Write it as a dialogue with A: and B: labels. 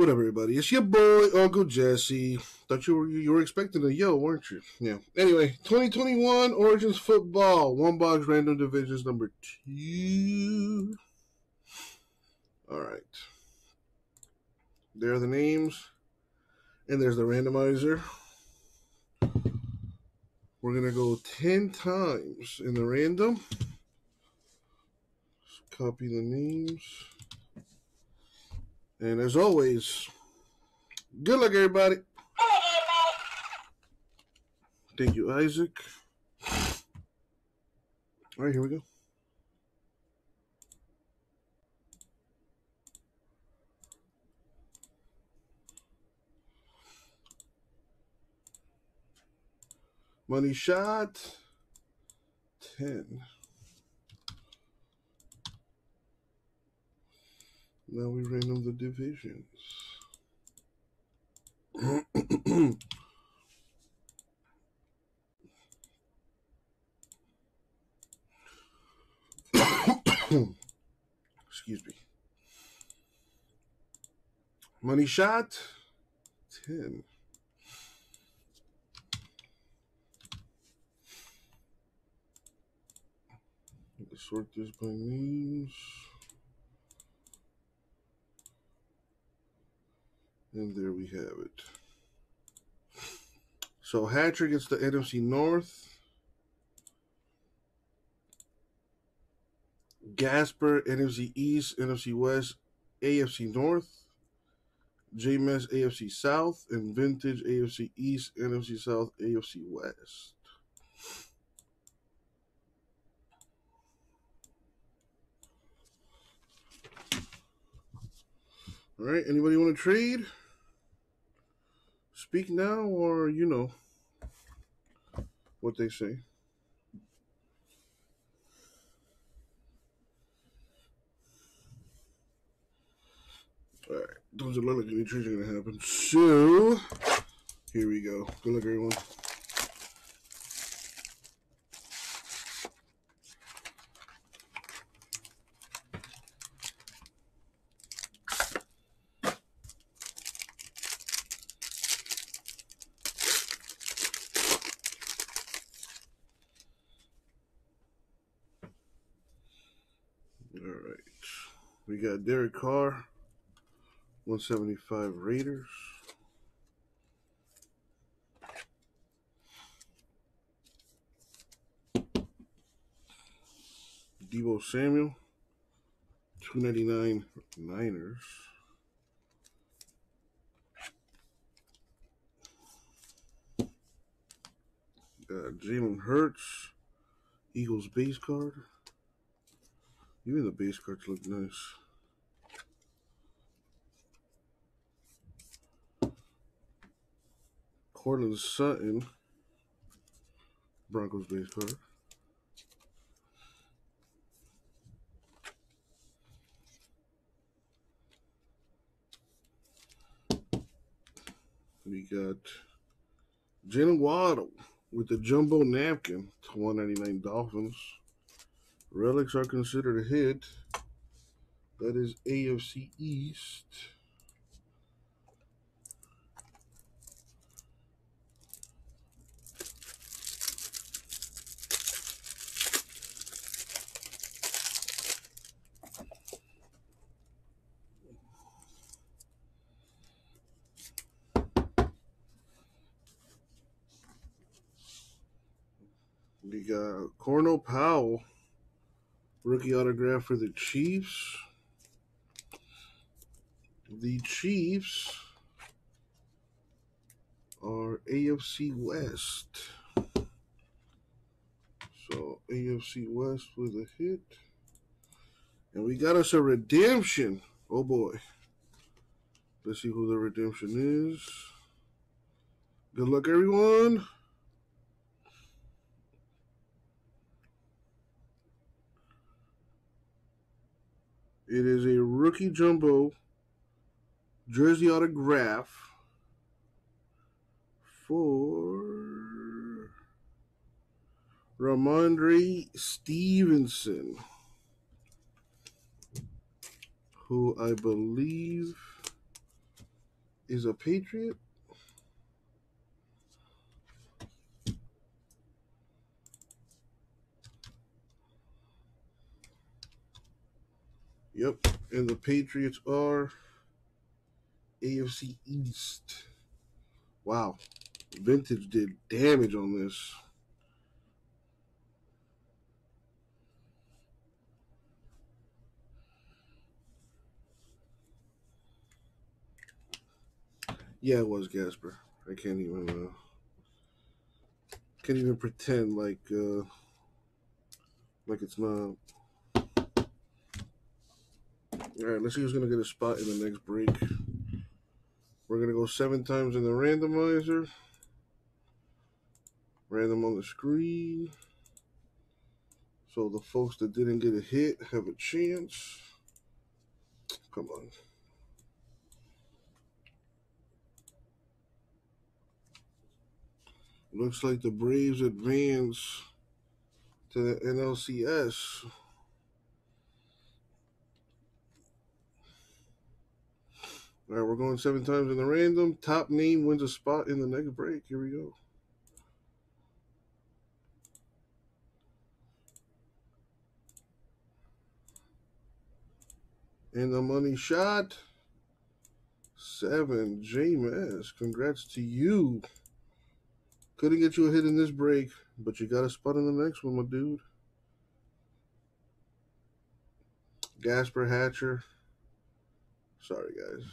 A: What up, everybody? It's your boy, Uncle Jesse. Thought you were you were expecting a yo, weren't you? Yeah. Anyway, 2021 Origins Football, one box random divisions number two. All right. There are the names, and there's the randomizer. We're gonna go 10 times in the random. Just copy the names. And as always, good luck, everybody. Thank you, Isaac. All right, here we go. Money shot 10. Now we random the divisions. Excuse me. Money shot 10. Let's sort this by names. And there we have it. So Hatcher gets the NFC North. Gasper, NFC East, NFC West, AFC North. JMS, AFC South. And Vintage, AFC East, NFC South, AFC West. All right, anybody want to trade? Speak now, or you know what they say. All right, doesn't look like any trades are gonna happen. So here we go. Good luck, everyone. All right. We got Derek Carr, 175 Raiders. Deebo Samuel, 299 Niners. Got Jalen Hurts, Eagles base card. Even the base cards look nice. Courtland Sutton, Broncos base card. We got Jaylen Waddle with the jumbo napkin to 199 Dolphins. Relics are considered a hit. That is AFC East. We got Cornell Powell. Rookie autograph for the Chiefs. The Chiefs are AFC West. So AFC West with a hit. And we got us a redemption. Oh boy. Let's see who the redemption is. Good luck, everyone. It is a rookie jumbo jersey autograph for Rhamondre Stevenson, who I believe is a Patriot. Yep, and the Patriots are AFC East. Wow, Vintage did damage on this. Yeah, it was Gasper. I can't even uh, can't even pretend like uh, like it's not. All right, let's see who's gonna get a spot in the next break. We're gonna go seven times in the randomizer. Random on the screen. So the folks that didn't get a hit have a chance. Come on. Looks like the Braves advance to the NLCS. All right, we're going seven times in the random. Top name wins a spot in the next break. Here we go. And the money shot. Seven. James. Congrats to you. Couldn't get you a hit in this break, but you got a spot in the next one, my dude. Gasper Hatcher. Sorry, guys.